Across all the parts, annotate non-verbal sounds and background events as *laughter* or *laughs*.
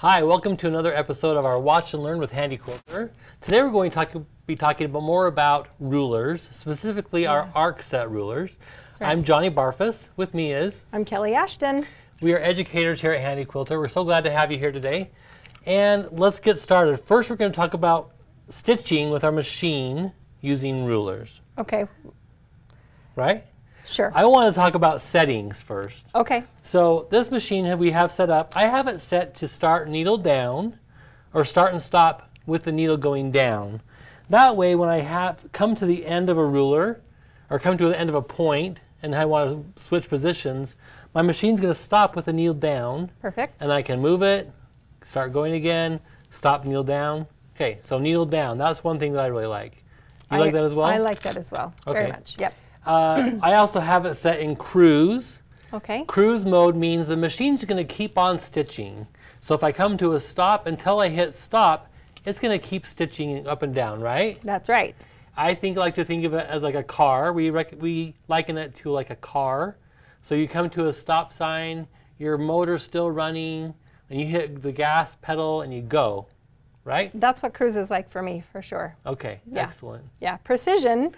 Hi, welcome to another episode of our Watch and Learn with Handi Quilter. Today we're going to talk, be talking about more about rulers, specifically our arc set rulers. right. I'm Johnny Barfus. With me is I'm Kelly Ashton. we are educators here at Handi Quilter. We're so glad to have you here today. And let's get started. First, we're going to talk about stitching with our machine using rulers, Okay, right? Sure. I want to talk about settings first. okay, So this machine that we have set up, I have it set to start needle down or start and stop with the needle going down. That way when I have come to the end of a ruler or come to the end of a point and I want to switch positions, my machine's going to stop with the needle down perfect. and I can move it, start going again, stop needle down. Okay, so needle down, that's one thing that I really like. You like that as well? I like that as well. Okay. Very much. Yep. Uh, I also have it set in cruise. Okay. Cruise mode means the machine's going to keep on stitching. So if I come to a stop until I hit stop, it's going to keep stitching up and down, right? That's right. I think like to think of it as like a car. We rec- we liken it to like a car. So you come to a stop sign, your motor's still running, and you hit the gas pedal and you go, right? That's what cruise is like for me, for sure. Okay, Yeah. excellent. Yeah. Precision.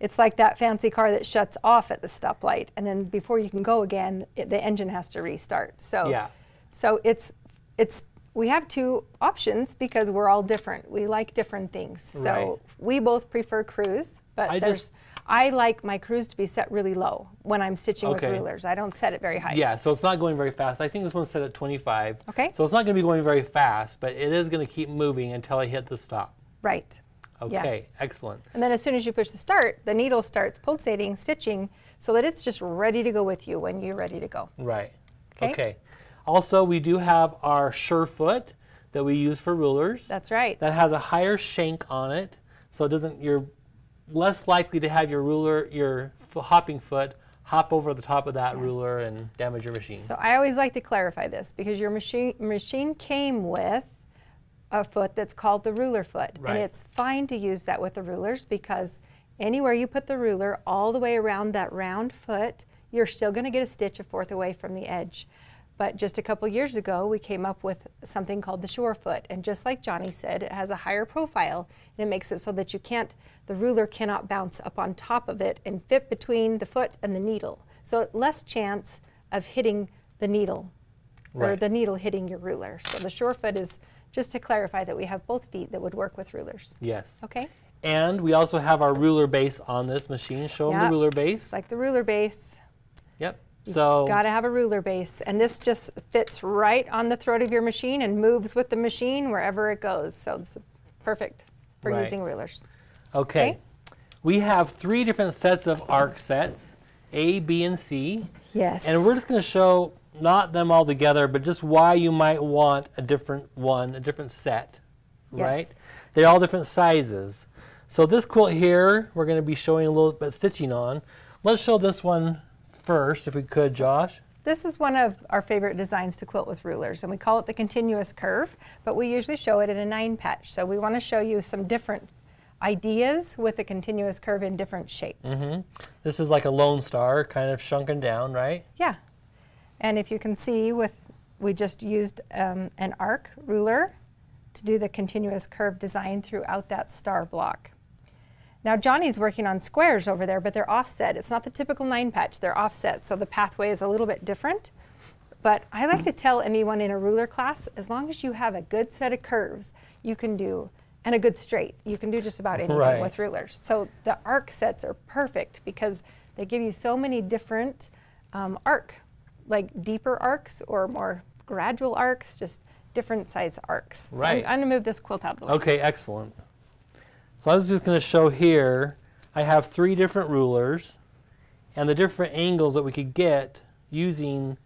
It's like that fancy car that shuts off at the stoplight, and then before you can go again, it, the engine has to restart. So. Yeah. So it's it's we have two options because we're all different. We like different things. Right. So we both prefer cruise, but I there's I like my cruise to be set really low when I'm stitching Okay. with rulers. I don't set it very high. Yeah, so it's not going very fast. I think this one's set at 25. Okay. So it's not going to be going very fast, but it is going to keep moving until I hit the stop. Right. Yeah. Okay, excellent. And then as soon as you push the start, the needle starts pulsating, stitching, so that it's just ready to go with you when you're ready to go. Right. Okay. Also, we do have our Surefoot that we use for rulers. That's right. that has a higher shank on it, so it doesn't. You're less likely to have your ruler, your f- hopping foot, hop over the top of that ruler and damage your machine. So I always like to clarify this because your machine machine came with a foot that's called the ruler foot. Right. And it's fine to use that with the rulers because anywhere you put the ruler all the way around that round foot, you're still going to get a stitch a fourth away from the edge. But just a couple years ago, we came up with something called the Surefoot. And just like Johnny said, it has a higher profile and it makes it so that you can't, the ruler cannot bounce up on top of it and fit between the foot and the needle. So less chance of hitting the needle or the needle hitting your ruler. So the Surefoot is just to clarify that we have both feet that would work with rulers. yes. Okay? And we also have our ruler base on this machine. Show them the ruler base. It's like the ruler base. yep. So Got to have a ruler base. And this just fits right on the throat of your machine and moves with the machine wherever it goes. So it's perfect for Right. using rulers. okay. okay. We have three different sets of arc sets, A, B, and C. Yes. And we're just going to show not them all together, but just why you might want a different one, a different set, right? They're all different sizes. So this quilt here, we're going to be showing a little bit stitching on. Let's show this one first, if we could, Josh. This is one of our favorite designs to quilt with rulers, and we call it the continuous curve, but we usually show it in a nine patch. So we want to show you some different ideas with the continuous curve in different shapes. Mm-hmm. This is like a Lone Star, kind of shrunken down, right? Yeah. And if you can see with, we just used um, an arc ruler to do the continuous curve design throughout that star block. Now Johnny's working on squares over there, but they're offset. It's not the typical nine patch, they're offset, so the pathway is a little bit different. But I like to tell anyone in a ruler class, as long as you have a good set of curves, you can do, and a good straight, you can do just about anything Right. with rulers. So the arc sets are perfect because they give you so many different um, arc, like deeper arcs or more gradual arcs, just different size arcs. So Right. I'm, I'm gonna move this quilt out a little. Okay, excellent. So I was just going to show here, I have three different rulers and the different angles that we could get using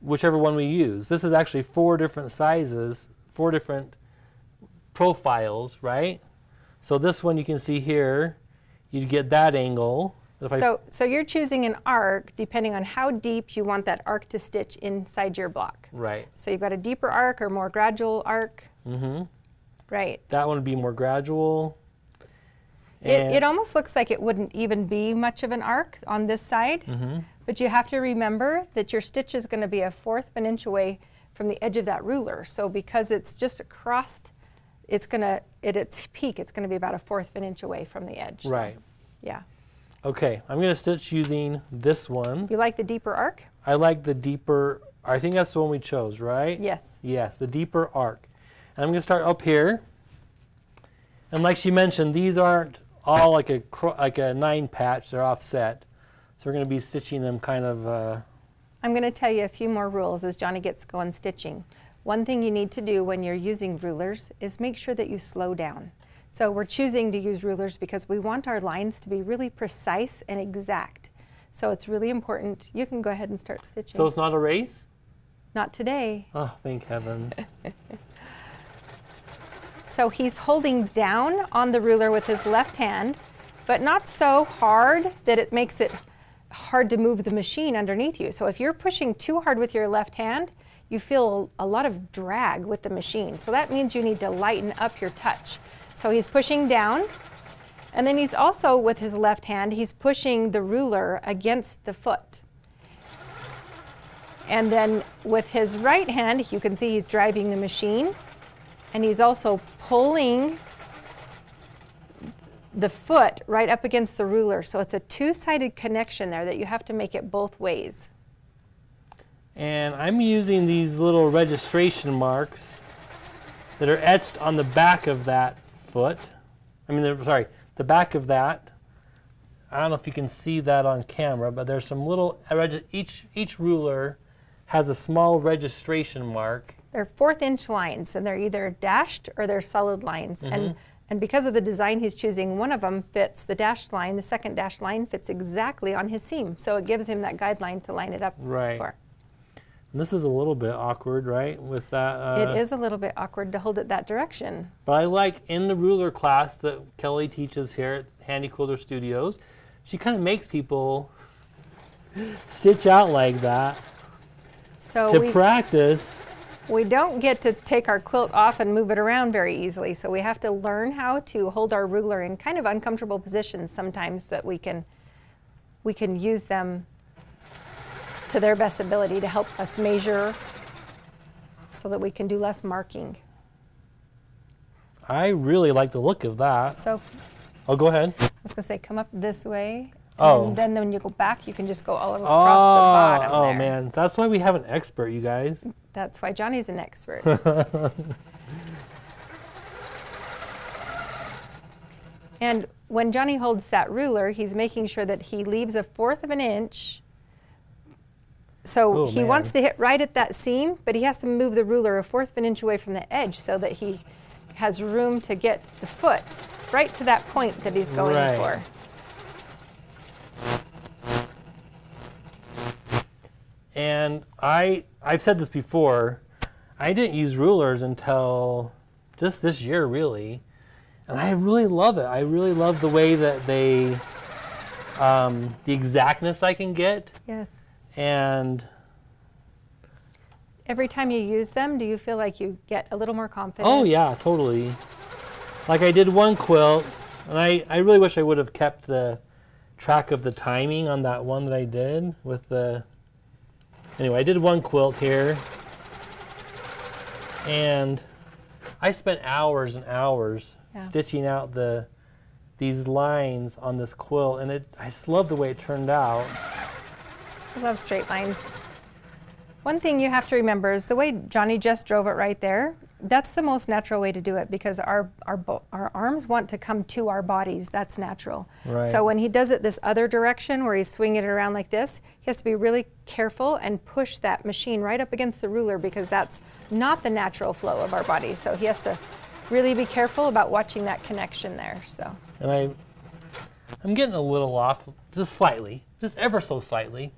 whichever one we use. This is actually four different sizes, four different profiles, right? So this one you can see here, you'd get that angle. So, so you're choosing an arc depending on how deep you want that arc to stitch inside your block. right. So you've got a deeper arc or more gradual arc. Mm-hmm. Right. That one would be more gradual. It, it almost looks like it wouldn't even be much of an arc on this side, mm -hmm. but you have to remember that your stitch is going to be a fourth of an inch away from the edge of that ruler. So because it's just across, it's gonna, at its peak, it's gonna be about a fourth of an inch away from the edge. So, Right. Yeah. Okay, I'm going to stitch using this one. You like the deeper arc? I like the deeper, I think that's the one we chose, right? Yes. Yes, the deeper arc. And I'm going to start up here. And like she mentioned, these aren't all like a like a nine patch, they're offset. So we're going to be stitching them kind of uh, I'm going to tell you a few more rules as Johnny gets going stitching. One thing you need to do when you're using rulers is make sure that you slow down. So we're choosing to use rulers because we want our lines to be really precise and exact. So it's really important. You can go ahead and start stitching. So it's not a race? Not today. Oh, thank heavens. *laughs* So he's holding down on the ruler with his left hand, but not so hard that it makes it hard to move the machine underneath you. So if you're pushing too hard with your left hand, you feel a lot of drag with the machine. So that means you need to lighten up your touch. So he's pushing down, and then he's also, with his left hand, he's pushing the ruler against the foot. And then with his right hand, you can see he's driving the machine and he's also pulling the foot right up against the ruler. So it's a two-sided connection there that you have to make it both ways. and I'm using these little registration marks that are etched on the back of that foot. I mean, sorry, the back of that. I don't know if you can see that on camera, but there's some little each each ruler has a small registration mark. They're fourth inch lines and they're either dashed or they're solid lines. And, mm-hmm. and because of the design he's choosing, one of them fits the dashed line, the second dashed line fits exactly on his seam. So it gives him that guideline to line it up Right. for. And this is a little bit awkward, right? With that. Uh, it is a little bit awkward to hold it that direction. But I like in the ruler class that Kelly teaches here at Handi Quilter Studios, she kind of makes people stitch out like that So to we, practice. We don't get to take our quilt off and move it around very easily, so we have to learn how to hold our ruler in kind of uncomfortable positions sometimes that we can we can use them to their best ability to help us measure so that we can do less marking. I really like the look of that. So Oh, go ahead. I was gonna say come up this way. Oh. And then when you go back, you can just go all Oh, across the oh, bottom oh there. man, that's why we have an expert, you guys. That's why Johnny's an expert. *laughs* and when Johnny holds that ruler, he's making sure that he leaves a fourth of an inch. So Oh, he wants to hit right at that seam, but he has to move the ruler a fourth of an inch away from the edge so that he has room to get the foot right to that point that he's going Right. for. And I I've said this before. I didn't use rulers until just this year really. And I really love it. I really love the way that they um, the exactness I can get Yes. And Every time you use them, do you feel like you get a little more confident? oh yeah, totally. Like I did one quilt and I, I really wish I would have kept the track of the timing on that one that I did with the anyway, I did one quilt here and I spent hours and hours Yeah. stitching out the these lines on this quilt and it I just love the way it turned out. I love straight lines. One thing you have to remember is the way Johnny just drove it right there. That's the most natural way to do it because our our our arms want to come to our bodies. That's natural. Right. So when he does it this other direction where he's swinging it around like this, he has to be really careful and push that machine right up against the ruler because that's not the natural flow of our body. So he has to really be careful about watching that connection there. So And I I'm getting a little off just slightly, just ever so slightly.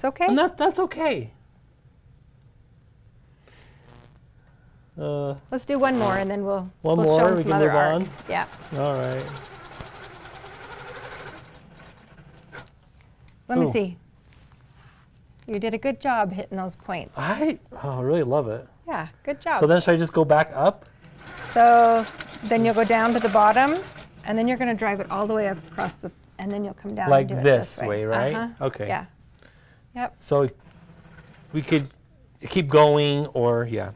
It's okay. And that that's okay. Uh, Let's do one more and then we'll, One we'll show more, him we some can other move art. on? Yeah. all right. Let me see. You did a good job hitting those points. I oh, really love it. Yeah, good job. So then should I just go back up? So then you'll go down to the bottom, and then you're going to drive it all the way up across the, and then you'll come down Like and do it this this way, right? Uh-huh. Okay. Yeah. Yep. So we could keep going or yeah.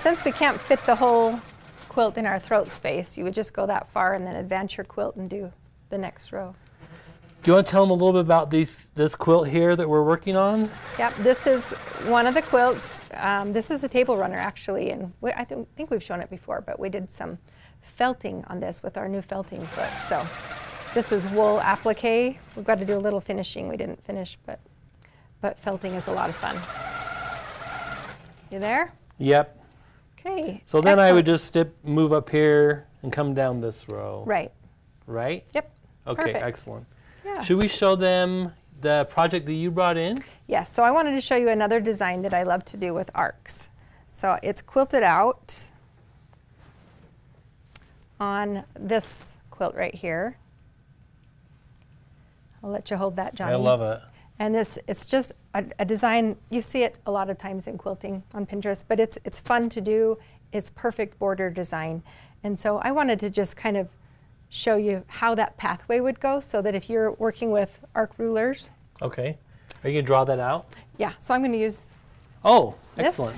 Since we can't fit the whole quilt in our throat space, you would just go that far and then advance your quilt and do the next row. Do you want to tell them a little bit about these this quilt here that we're working on? Yep, this is one of the quilts. Um, this is a table runner actually, and we, I th- think we've shown it before, but we did some felting on this with our new felting foot. So this is wool applique. We've got to do a little finishing. We didn't finish, but but felting is a lot of fun. You there? Yep. Okay. So then I would just step, move up here and come down this row. Right. Right? Yep. Okay, Perfect. excellent. Yeah. Should we show them the project that you brought in? Yes, so I wanted to show you another design that I love to do with arcs. So it's quilted out on this quilt right here. I'll let you hold that, Johnny. I love it. And this, it's just a, a design, you see it a lot of times in quilting on Pinterest, but it's, it's fun to do. It's perfect border design. And so I wanted to just kind of show you how that pathway would go so that if you're working with arc rulers, Okay. Are you going to draw that out? yeah, so I'm going to use Oh, This? excellent.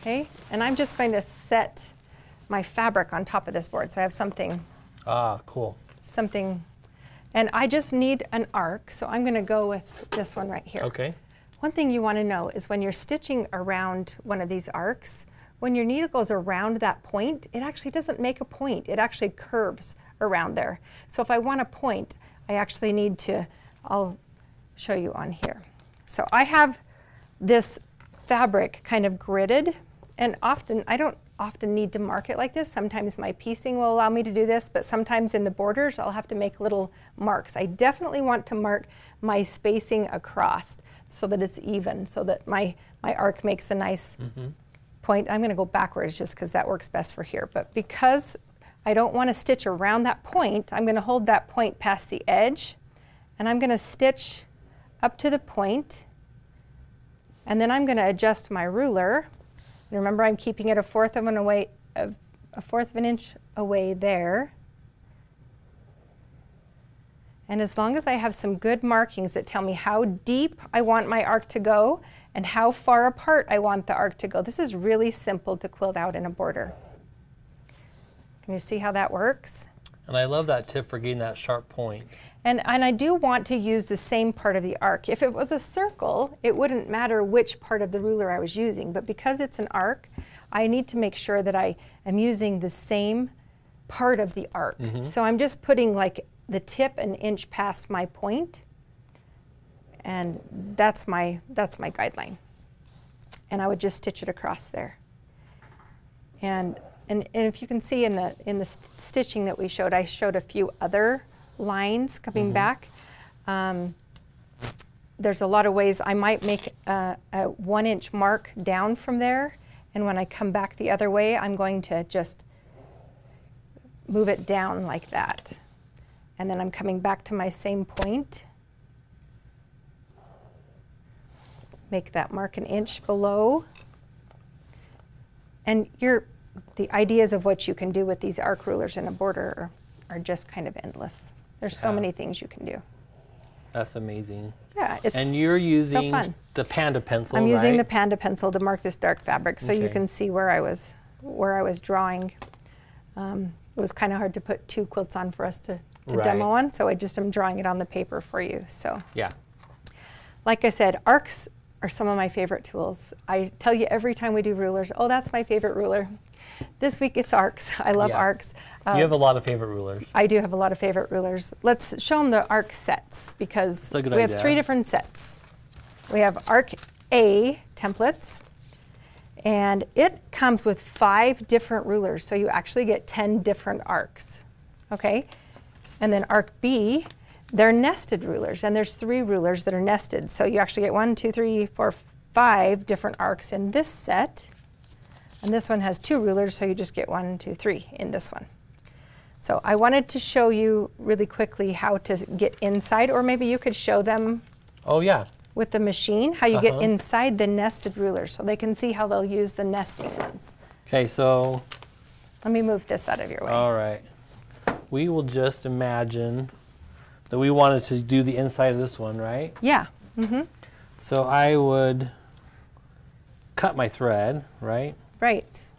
Okay, and I'm just going to set my fabric on top of this board. So I have something, Ah, cool. something, and I just need an arc. So I'm going to go with this one right here. Okay. One thing you want to know is when you're stitching around one of these arcs, when your needle goes around that point, it actually doesn't make a point. It actually curves around there. So if I want a point, I actually need to, I'll show you on here. So I have this fabric kind of gridded, and often, I don't often need to mark it like this. Sometimes my piecing will allow me to do this, but sometimes in the borders, I'll have to make little marks. I definitely want to mark my spacing across so that it's even, so that my, my arc makes a nice mm-hmm. point. I'm going to go backwards just because that works best for here. But because I don't want to stitch around that point, I'm going to hold that point past the edge, and I'm going to stitch up to the point, and then I'm going to adjust my ruler. Remember, I'm keeping it a fourth of an away, a, a fourth of an inch away there. And as long as I have some good markings that tell me how deep I want my arc to go and how far apart I want the arc to go, this is really simple to quilt out in a border. Can you see how that works? And I love that tip for getting that sharp point. And, and I do want to use the same part of the arc. If it was a circle, it wouldn't matter which part of the ruler I was using. But because it's an arc, I need to make sure that I am using the same part of the arc. Mm-hmm. So I'm just putting like the tip an inch past my point, and that's my, that's my guideline. And I would just stitch it across there. And, and, and if you can see in the, in the st- stitching that we showed, I showed a few other lines coming back. Um, there's a lot of ways I might make a, a one inch mark down from there. And when I come back the other way, I'm going to just move it down like that. And then I'm coming back to my same point. Make that mark an inch below. And your, the ideas of what you can do with these arc rulers in a border are, are just kind of endless. There's so many things you can do. That's amazing. Yeah, it's and you're using fun. the panda pencil, I'm using the panda pencil to mark this dark fabric, so you can see where I was where I was drawing. Um, it was kind of hard to put two quilts on for us to, to demo on, so I just am drawing it on the paper for you. So, yeah. like I said, arcs are some of my favorite tools. I tell you every time we do rulers, oh, that's my favorite ruler. This week it's arcs. *laughs* I love Yeah. arcs. you Um, have a lot of favorite rulers. I do have a lot of favorite rulers. Let's show them the ARC sets because That's a good we have three different sets. We have ARC A templates, and it comes with five different rulers, so you actually get 10 different arcs. Okay? And then ARC B, they're nested rulers, and there's three rulers that are nested. So you actually get one, two, three, four, five different arcs in this set. And this one has two rulers, so you just get one, two, three in this one. So I wanted to show you really quickly how to get inside, or maybe you could show them Oh yeah. with the machine, how you get Uh-huh. inside the nested rulers, so they can see how they'll use the nesting ones. Okay, so Let me move this out of your way. all right. We will just imagine that we wanted to do the inside of this one, right? yeah. Mm-hmm. So I would cut my thread, right? Right.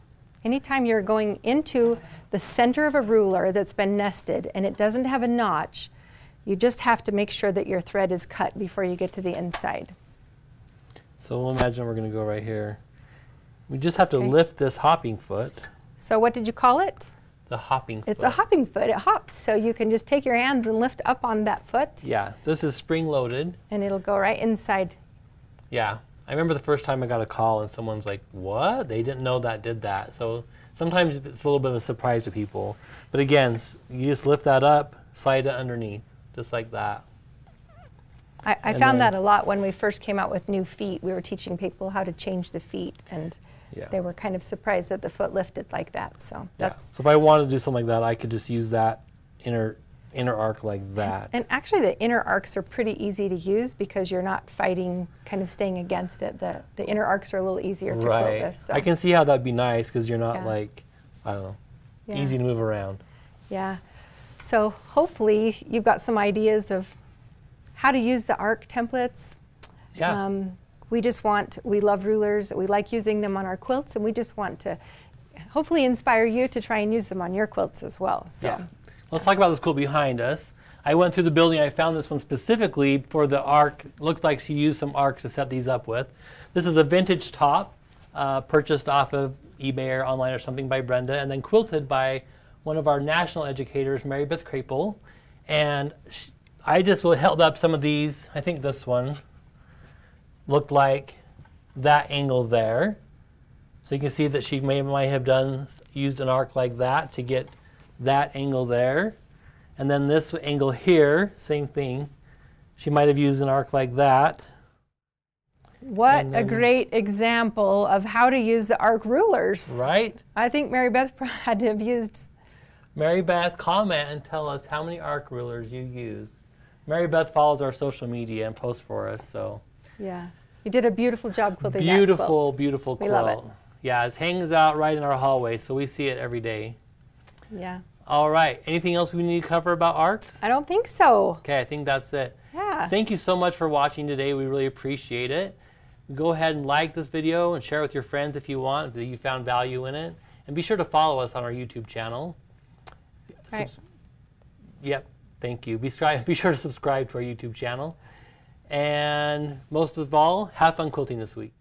Anytime you're going into the center of a ruler that's been nested and it doesn't have a notch, you just have to make sure that your thread is cut before you get to the inside. So we'll imagine we're going to go right here. We just have to Okay. lift this hopping foot, So what did you call it? The hopping It's a hopping foot. It hops. So you can just take your hands and lift up on that foot Yeah, this is spring loaded. and it'll go right inside. Yeah. I remember the first time I got a call and someone's like, "What? They didn't know that did that." So sometimes it's a little bit of a surprise to people. But again, you just lift that up, slide it underneath, just like that. I, I found then- that a lot when we first came out with new feet. We were teaching people how to change the feet and Yeah. they were kind of surprised that the foot lifted like that. So Yeah. that's So if I wanted to do something like that, I could just use that inner inner arc like that. And actually, the inner arcs are pretty easy to use because you're not fighting, kind of staying against it. The, the inner arcs are a little easier to right. So. I can see how that'd be nice because you're not Yeah. like, I don't know, yeah. easy to move around. Yeah. So hopefully, you've got some ideas of how to use the arc templates. Yeah. Um, we just want, we love rulers. We like using them on our quilts, and we just want to hopefully inspire you to try and use them on your quilts as well. So. Yeah. Let's talk about this quilt behind us. I went through the building. I found this one specifically for the arc. Looks like she used some arcs to set these up with. This is a vintage top uh, purchased off of eBay or online or something by Brenda, and then quilted by one of our national educators, Mary Beth Krapil. And sh I just held up some of these. I think this one looked like that angle there. So you can see that she may might have done used an arc like that to get that angle there. And then this angle here, same thing. She might have used an arc like that. What a great example of how to use the arc rulers. Right? I think Mary Beth *laughs* had to have used Mary Beth, comment and tell us how many arc rulers you use. Mary Beth follows our social media and posts for us, so Yeah. You did a beautiful job quilting that quilt. beautiful, beautiful We love it. Yeah, it hangs out right in our hallway, so we see it every day. Yeah. All right, anything else we need to cover about arcs? I don't think so. Okay, I think that's it. Yeah. Thank you so much for watching today. We really appreciate it. Go ahead and like this video and share it with your friends if you want, that you found value in it. And be sure to follow us on our YouTube channel. Right. Subs- Yep, thank you. Be, *laughs* be sure to subscribe to our YouTube channel. And most of all, have fun quilting this week.